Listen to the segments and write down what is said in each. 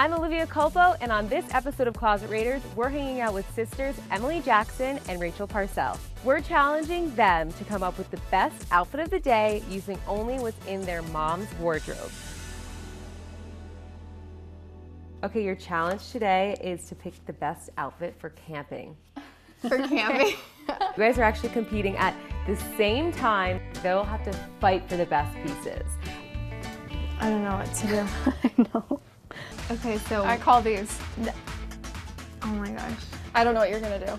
I'm Olivia Culpo, and on this episode of Closet Raiders, we're hanging out with sisters Emily Jackson and Rachel Parcell. We're challenging them to come up with the best outfit of the day using only what's in their mom's wardrobe. Okay, your challenge today is to pick the best outfit for camping. For camping? You guys are actually competing at the same time. They'll have to fight for the best pieces. I don't know what to do. I know. Okay, so. I call these. oh my gosh. I don't know what you're gonna do.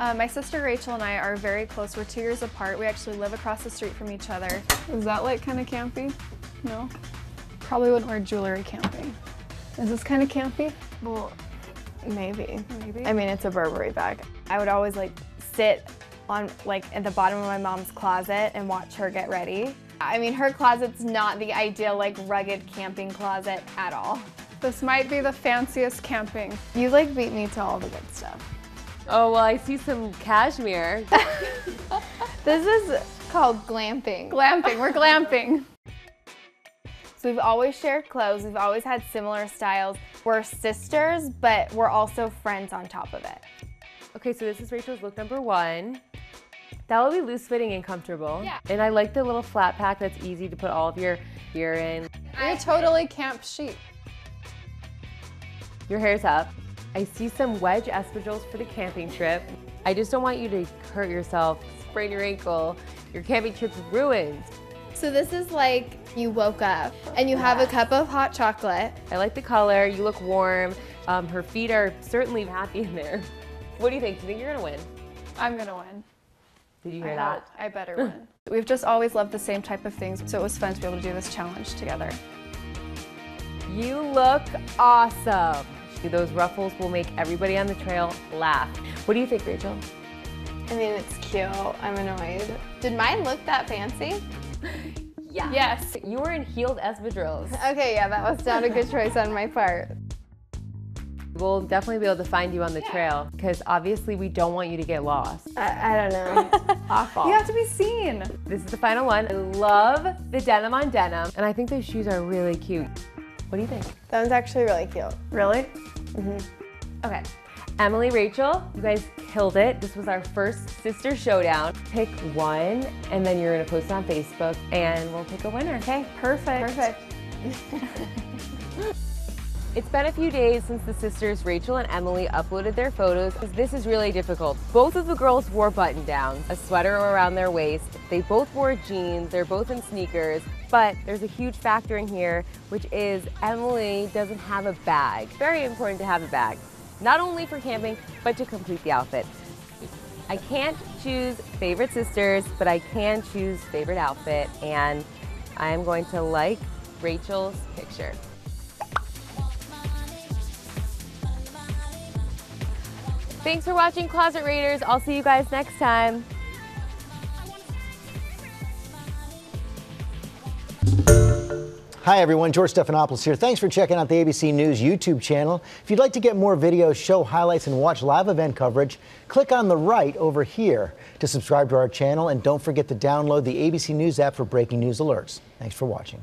Uh, my sister Rachel and I are very close. We're two years apart. We actually live across the street from each other. Is that like kind of campy? No. Probably wouldn't wear jewelry camping. Is this kind of campy? Well, maybe. Maybe. I mean, it's a Burberry bag. I would always like sit on like at the bottom of my mom's closet and watch her get ready. I mean, her closet's not the ideal like rugged camping closet at all. This might be the fanciest camping. You like beat me to all the good stuff. Oh, well, I see some cashmere. This is called glamping. Glamping. We're glamping. So we've always shared clothes. We've always had similar styles. We're sisters, but we're also friends on top of it. Okay, so this is Rachel's look number one. That will be loose fitting and comfortable. Yeah. And I like the little flat pack that's easy to put all of your gear in. You're totally camp chic. Your hair's up. I see some wedge espadrilles for the camping trip. I just don't want you to hurt yourself, sprain your ankle. Your camping trip's ruined. So this is like you woke up and you have a cup of hot chocolate. I like the color. You look warm. Um, her feet are certainly happy in there. What do you think? Do you think you're gonna win? I'm gonna win. Did you hear I that? hope. I better win. We've just always loved the same type of things, so it was fun to be able to do this challenge together. You look awesome. Those ruffles will make everybody on the trail laugh. What do you think, Rachel? I mean, it's cute. I'm annoyed. Did mine look that fancy? Yeah. Yes. You were in heeled espadrilles. Okay, yeah, that was not a good choice on my part. We'll definitely be able to find you on the trail because obviously we don't want you to get lost. I, I don't know. Awful. You have to be seen. This is the final one. I love the denim on denim, and I think those shoes are really cute. What do you think? That one's actually really cute. Really? Mhm. Okay. Emily, Rachel, you guys killed it. This was our first sister showdown. Pick one, and then you're gonna post it on Facebook, and we'll pick a winner. Okay. Perfect. Perfect. It's been a few days since the sisters Rachel and Emily uploaded their photos. This is really difficult. Both of the girls wore button downs, a sweater around their waist. They both wore jeans, they're both in sneakers. But there's a huge factor in here, which is Emily doesn't have a bag. Very important to have a bag, not only for camping, but to complete the outfit. I can't choose favorite sisters, but I can choose favorite outfit, and I am going to like Rachel's picture. Thanks for watching Closet Raiders. I'll see you guys next time. Hi everyone, George Stephanopoulos here. Thanks for checking out the ABC News YouTube channel. If you'd like to get more videos, show highlights, and watch live event coverage, click on the right over here to subscribe to our channel and don't forget to download the ABC News app for breaking news alerts. Thanks for watching.